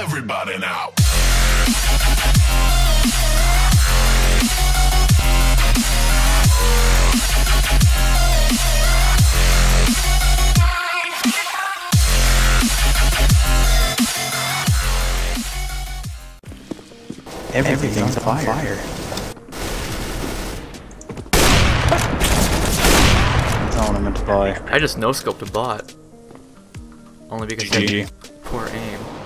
Everybody now. Everything's on fire. That's all I meant to buy. I just no scoped a bot. Only because GG. poor aim.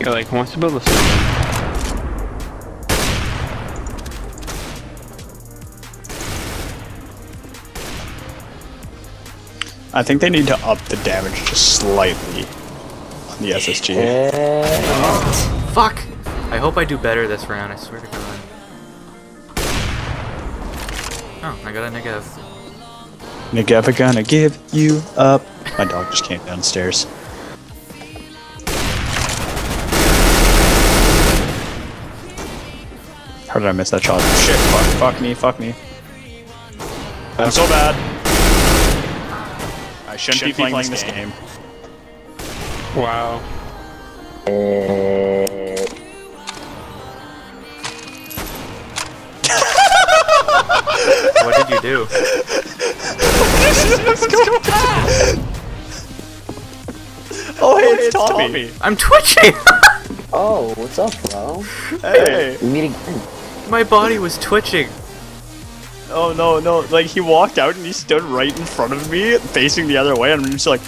Yeah, like, who wants to build a server? I think they need to up the damage just slightly on the SSG. Fuck! I hope I do better this round, I swear to god. Oh, I got a negative. Negev gonna give you up. My dog just came downstairs. How did I miss that shot? Shit, fuck, fuck me, fuck me. I'm so bad. I shouldn't, be playing, this game. Wow. What did you do? Oh, hey, it's Tommy. I'm twitching! Oh, what's up, bro? Hey. We meet again. My body was twitching. Oh no, no! Like he walked out and he stood right in front of me, facing the other way, and I'm just like,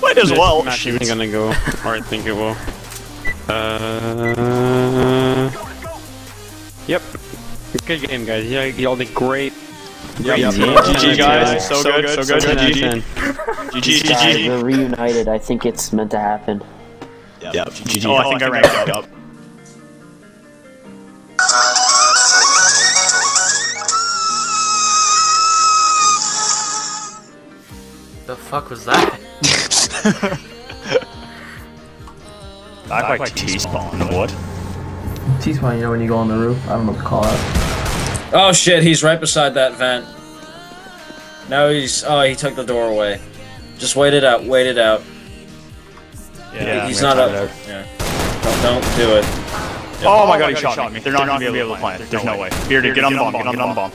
might as well match shoot. isn't gonna go, or I think it will. Uh, yep. Good game, guys. Yeah, y'all did great. Yep. Great team. GG guys, so good, so good, Ten out of GG. GG, GG. we're reunited. I think it's meant to happen. Yep, GG. Oh, I think I ranked up. Fuck was that? Back like T-spawn, what? T-spawn, you know when you go on the roof? I don't know what to call it. Oh shit, he's right beside that vent. Now he's. Oh, he took the door away. Just wait it out, wait it out. Yeah, he's not up. try Yeah. Don't, don't do it. Oh my god, he shot me. They're not gonna be able to plant it. There's no way. Bearded, get on the bomb, get on the bomb.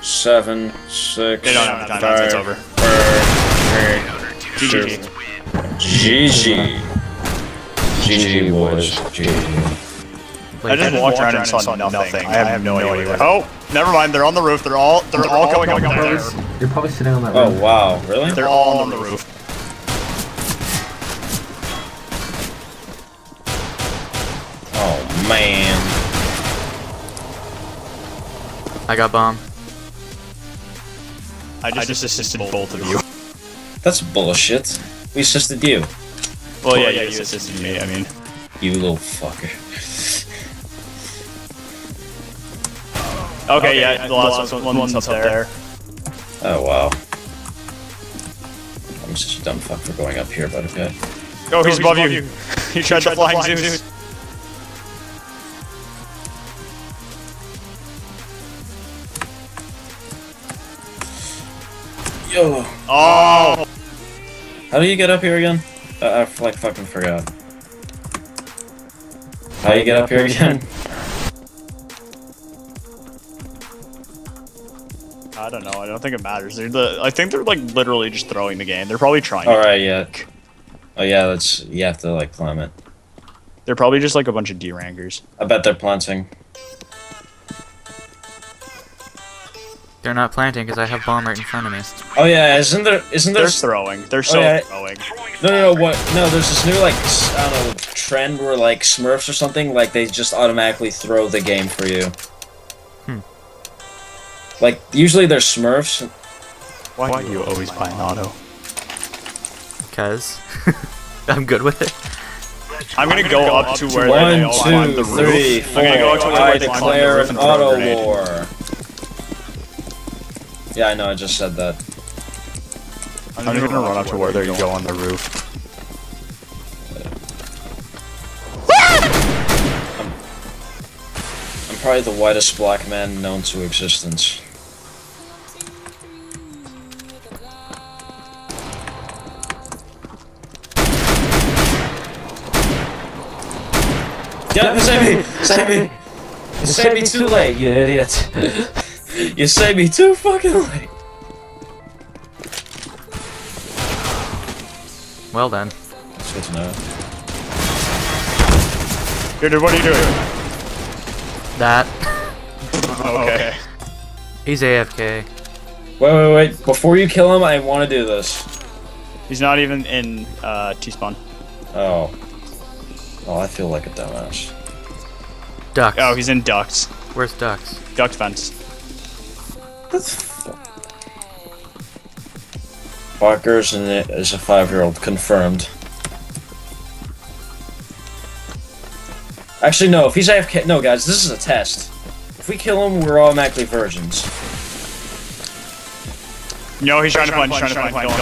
Seven, six, They don't have the time, five, it's over. four, three, GG. GG. GG, boys. GG. I just walked around and saw nothing. I have no idea. Oh, never mind. They're on the roof. They're all they're all going up there. You're probably sitting on that Oh roof. wow, really? They're all on the roof. Oh man. I got bomb. I just assisted both of you. That's bullshit. We assisted you. Well, yeah, yeah, you assisted me. I mean, You little fucker. okay, yeah, the last one, one's up there. Oh wow. I'm such a dumb fuck for going up here, but okay. Oh, he's oh, above you. He tried the flying Zeus. Yo. Oh, How do you get up here again? Uh, I like fucking forgot. How do you get up here again? I don't know. I don't think it matters. They're the. I think they're like literally just throwing the game. They're probably trying. Alright, yeah. Oh yeah, that's you have to like climb it. They're probably just like a bunch of D-rankers. I bet they're planting. They're not planting because I have bomb right in front of me. Oh yeah, isn't there isn't there They're throwing. They're so yeah. throwing. No no no what no there's this new like s- I don't know trend where like Smurfs or something like they just automatically throw the game for you. Hmm. Like usually they're Smurfs. Why do you always buy an auto? Cause I'm good with it. I'm gonna go up to where they all climb the roof. three, I'm gonna go up to where I they climb on the declare an and throw auto grenade. war. Yeah, I know, I just said that. I'm, I'm gonna, gonna run up to where they go. go on the roof. I'm, I'm probably the whitest black man known to existence. Yeah, save me! Save me! Save me too late, you idiot! you saved me too fucking late. Well then. That's good to know. Dude, what are you doing? That. Okay. He's AFK. Wait, wait, wait. Before you kill him, I want to do this. He's not even in uh, T-spawn. Oh. Oh, I feel like a dumbass. Ducks. Oh, he's in ducks. Where's ducks? Duck fence. Barker's and it is a five-year-old confirmed. Actually, no. If he's AFK, no, guys, this is a test. If we kill him, we're automatically virgins. No, he's trying to find, trying to find, find, find.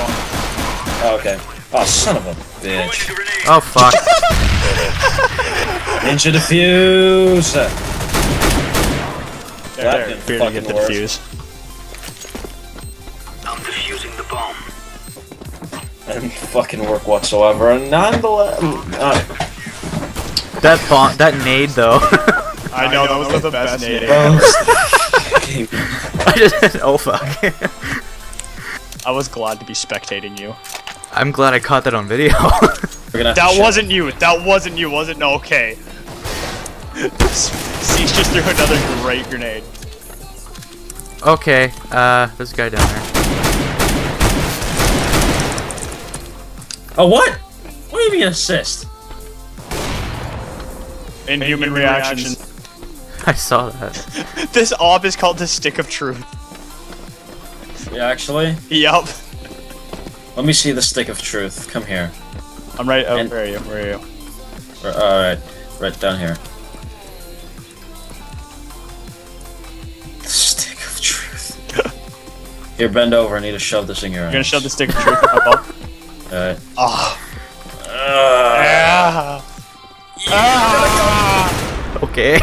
Oh, okay. Oh, son of a bitch. Oh fuck. Ninja defuse. There, That there. didn't get the fucking work. defuse. Didn't fucking work whatsoever. And nonetheless, uh, That bomb. That nade though. I know, that was the best nade. bro. I just. Oh fuck. I was glad to be spectating you. I'm glad I caught that on video. We're gonna have to That wasn't you. That wasn't you, was it? No, okay. Cease just threw another great grenade. okay. Uh, there's a guy down there. Oh, what? What do you mean assist? Inhuman reaction. I saw that. This op is called the Stick of Truth. Yeah, actually. Yup. Let me see the stick of truth. Come here. I'm right. Oh, And- where are you? Where are you? Alright, right down here. The stick of truth. here, bend over. I need to shove this in your You're gonna shove the Stick of Truth in my butt? Alright. Ah. Uh, Ah. Okay.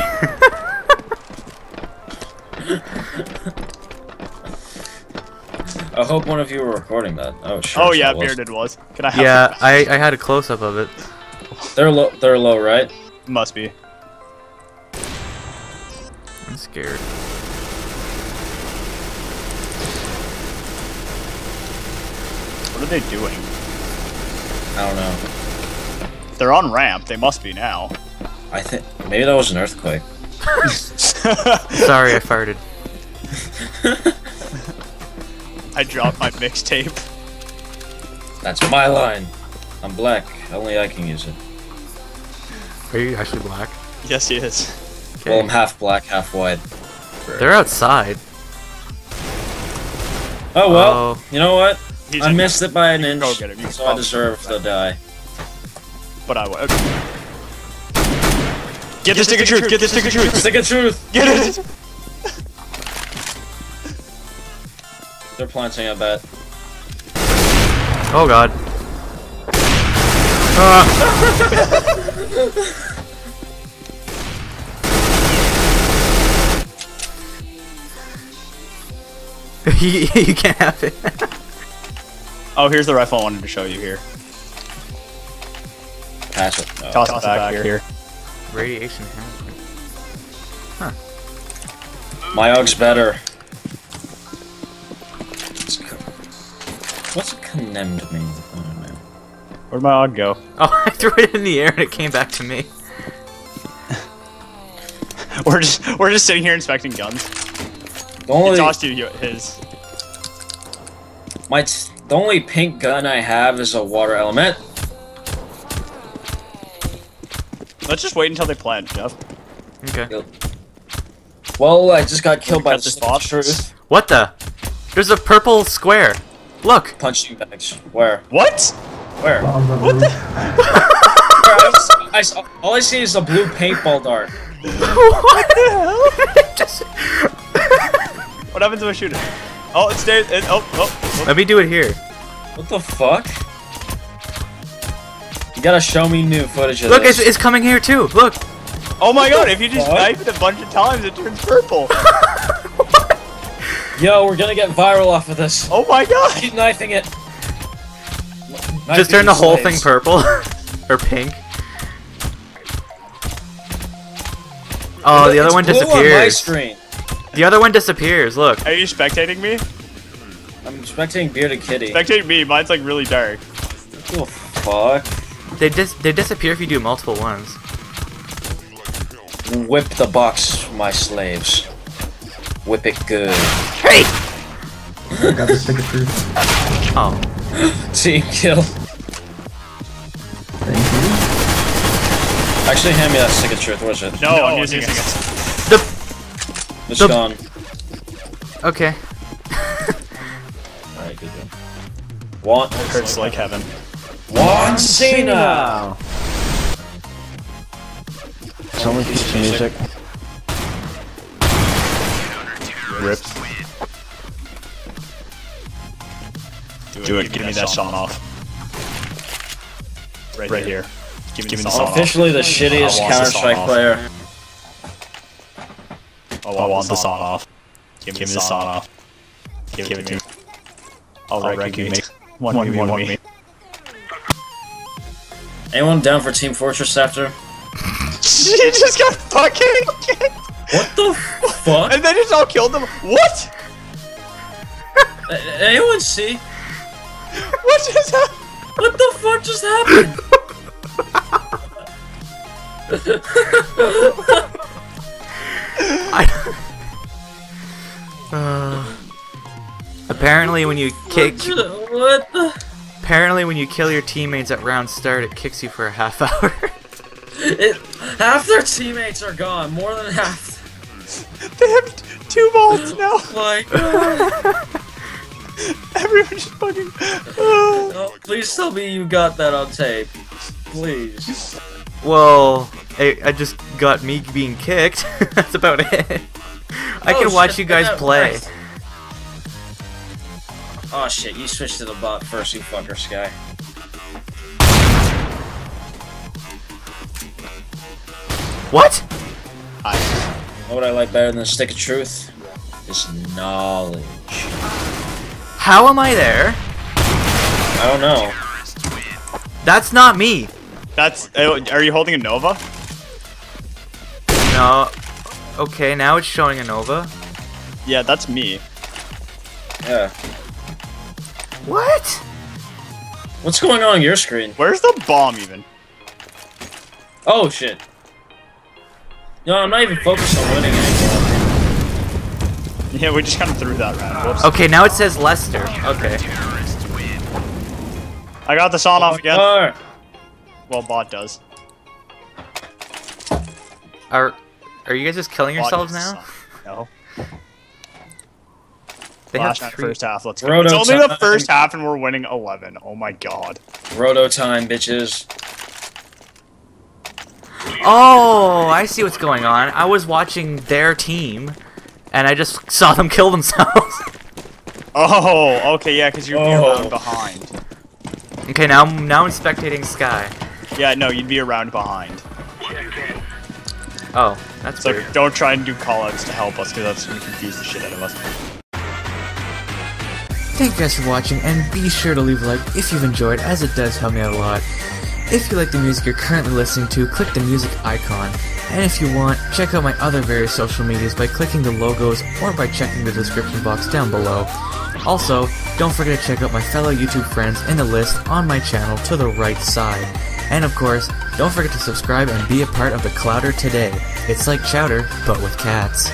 I hope one of you were recording that. Oh, sure. Oh yeah, was. bearded was. Can I have? yeah, I I had a close up of it. They're low. They're low, right? Must be. I'm scared. What are they doing? I don't know. They're on ramp. They must be now. I think maybe that was an earthquake. Sorry, I farted. I dropped my mixtape. That's my line. I'm black. Only I can use it. Are you actually black? Yes, he is. Well, I'm half black, half white. They're outside. Oh well. Oh. You know what? He's I missed it by an inch, Go get him. You so I deserve get to him. die. But I will. Get the stick of truth. Get the stick of truth. Stick of truth. Get it. They're planting, I bet. Oh god. Ah. you, you can't have it. Oh, here's the rifle I wanted to show you here. Pass it. No. Toss, it back, here. Radiation. huh? My Ug's better. What's a condemned mean? I don't know. Where'd my og go? Oh, I threw it in the air and it came back to me. We're just we're just sitting here inspecting guns. The He only, tossed you his. my t- the only pink gun I have is a water element. Let's just wait until they plant, Jeff. Okay. Well, I just got killed by the this stick of off. truth. What the? There's a purple square. Look. Punching bags. Where? What? Where? On the What roof. the? Where? I s- I s- all I see is a blue paintball dart. what the hell? Just What happens if I shoot it? Oh, it's there. It, oh, oh, oh. let me do it here. What the fuck? You gotta show me new footage of Look, this. it's, it's coming here too. Look. Oh my god! If you just What? knife it a bunch of times, it turns purple. Yo, we're gonna get viral off of this. Oh my god! Keep knifing it. Just turn the whole thing purple or pink. Oh, the other It's one blue on my screen. The other one disappears. Look. Are you spectating me? I'm spectating Bearded Kitty. Spectating me. Mine's like really dark. Oh, fuck. They dis they disappear if you do multiple ones. Whip the box, my slaves. Whip it good. Hey! I got the stick of truth. Oh. Team kill. Thank you. Actually, hand me that stick of truth. Where's it? No, I'm using it. The It's the- gone. okay. Alright, good. good. Want Hurts like heaven. Want Cena. Someone keep the music. Rip. Do it. Give me that song off. Right, right here. Give me the song off. Officially the I shittiest want the Counter song Strike off. player. I want the song off. Give me the song off. Give it to me. I'll wreck you, mate. One, one, one, one, me. Anyone down for Team Fortress after? She just got fucking kicked. What the fuck? And then just all killed them. What? A- Anyone see? What just happened? What the fuck just happened? apparently, when you kick, What the? apparently when you kill your teammates at round start, it kicks you for a half hour. It, half their teammates are gone. More than half. They have two balls now. My god. Everyone just fucking. Uh. Oh, please tell me you got that on tape. Please. well, I, I just got me being kicked. That's about it. I Oh, can watch shit, you guys play. right. Oh shit, you switched to the bot first, you fucker, Sky. What? I... What would I like better than a stick of truth? Is knowledge. How am I there? I don't know. That's not me. That's. uh, Are you holding a Nova? No. Okay, now it's showing a Nova. Yeah, that's me. Yeah. What? What's going on on your screen? Where's the bomb even? Oh shit. No, I'm not even focused on winning anymore. Yeah, we just kind of threw that round. Whoops. Okay, now it says Lester. Okay. I got the song off again. Alright. Well, bot does. Are are you guys just killing Bot yourselves now? suck. No. They Last have night, three. first half. Let's go. Roto it's only the first half, and we're winning 11. Oh my god. Roto time, bitches. Oh, I see what's going on. I was watching their team, and I just saw them kill themselves. Oh, okay, yeah, because you're Oh. around behind. okay, now now I'm spectating Sky. Yeah, no, you'd be around behind. Oh, that's So weird. don't try and do callouts to help us, because that's gonna confuse the shit out of us. Thank you guys for watching, and be sure to leave a like if you've enjoyed, as it does help me out a lot. If you like the music you're currently listening to, click the music icon. And if you want, check out my other various social medias by clicking the logos or by checking the description box down below. Also, don't forget to check out my fellow YouTube friends in the list on my channel to the right side. And of course, don't forget to subscribe and be a part of the Clowder today. It's like chowder, but with cats.